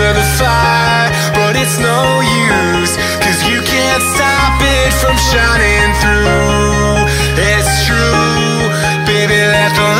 to the fire But it's no use Cause you can't stop it from shining through. It's true Baby, let the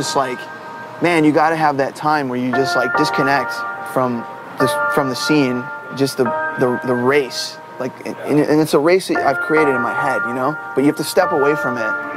Just like, man, you got to have that time where you just like disconnect from from the scene, just the the, the race. Like, and, and it's a race that I've created in my head, you know. But you have to step away from it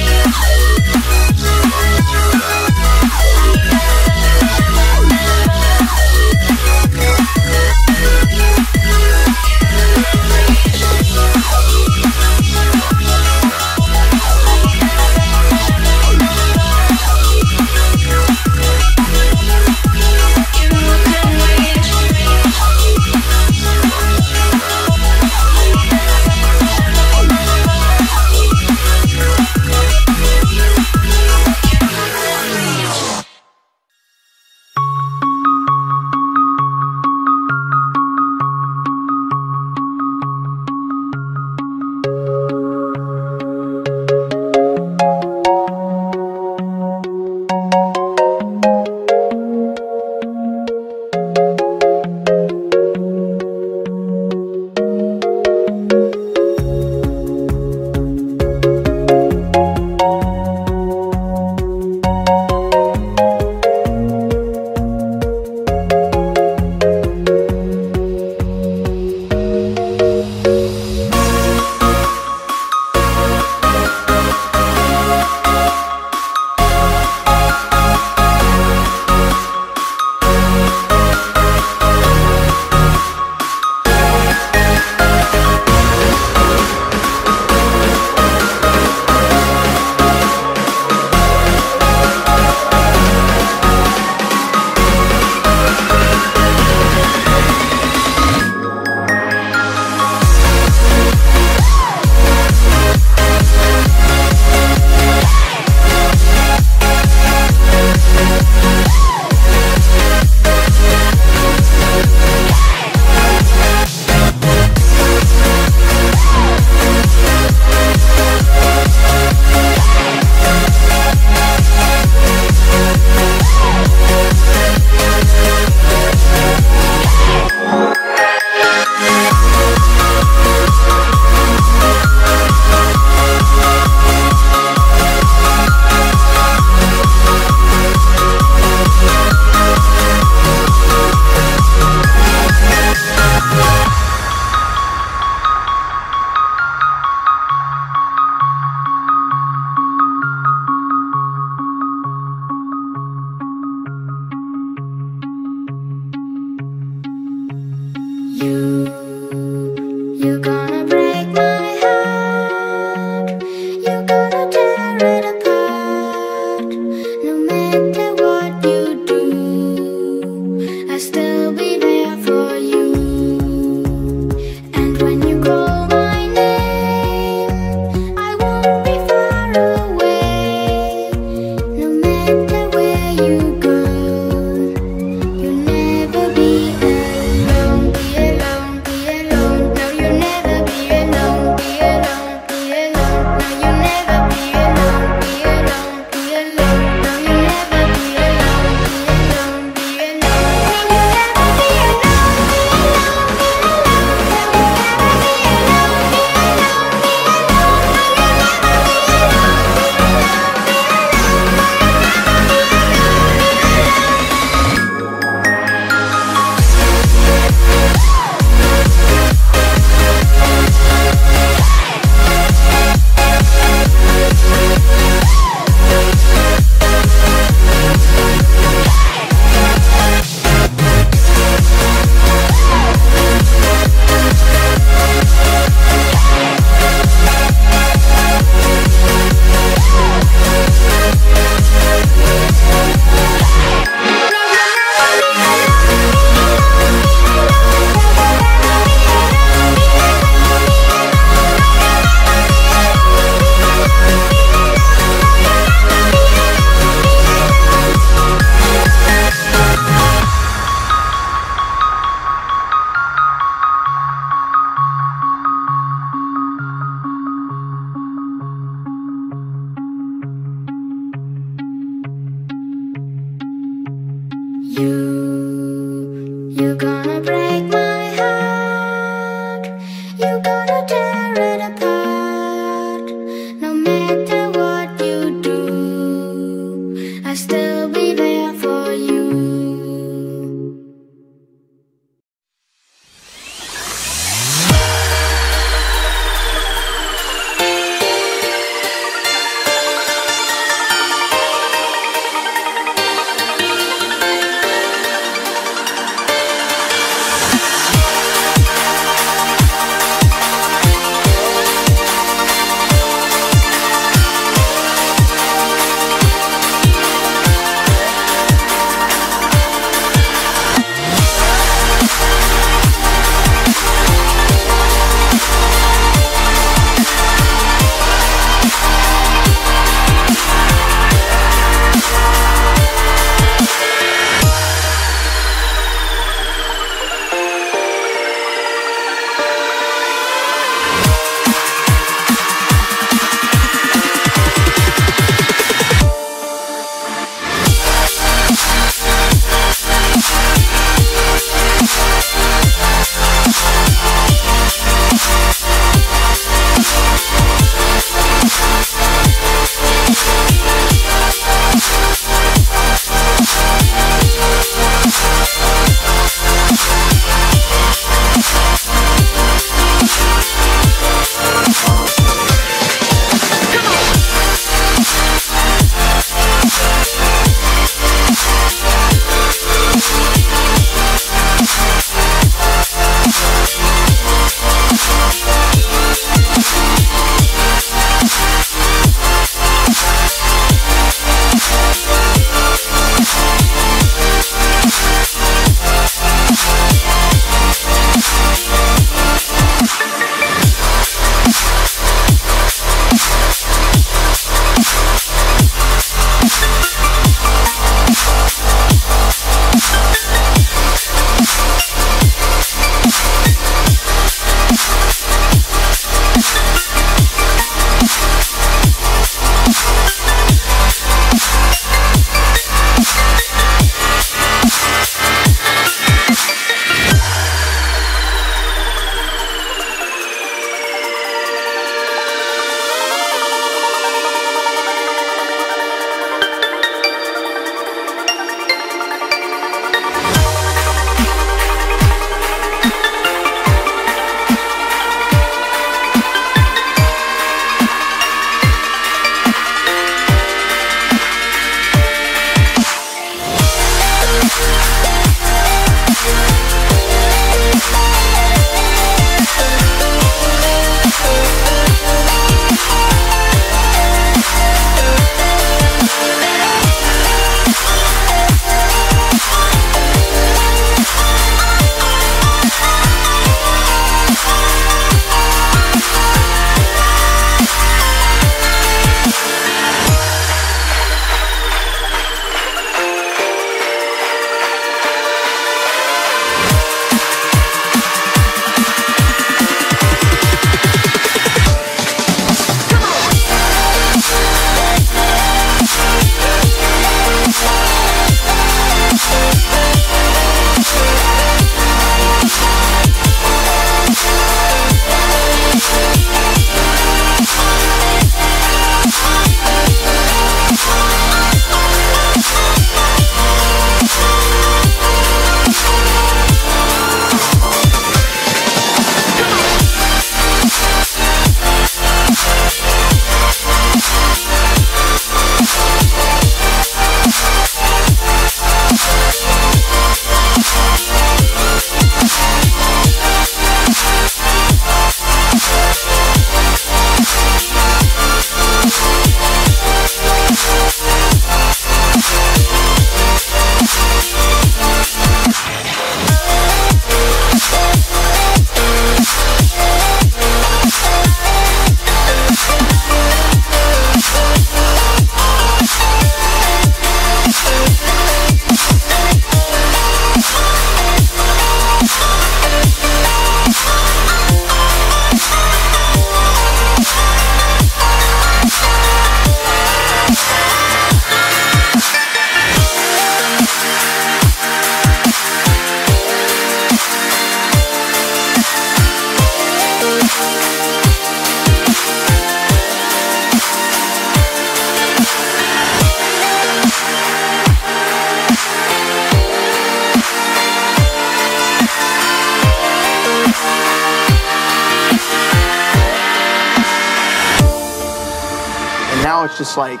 just like,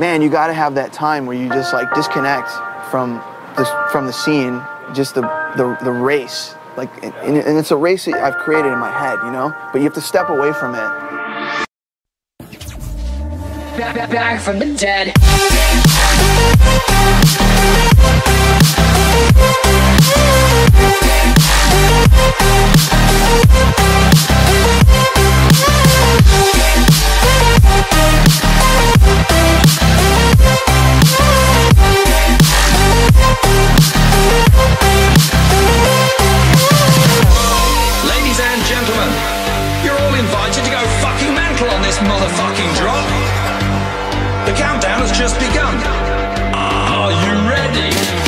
man, you got to have that time where you just like disconnect from this from the scene, just the the, the race. Like, and, and it's a race that I've created in my head, you know. But you have to step away from it. Back, back, back from the dead. Ladies and gentlemen, you're all invited to go fucking mental on this motherfucking drop. The countdown has just begun. Are you ready?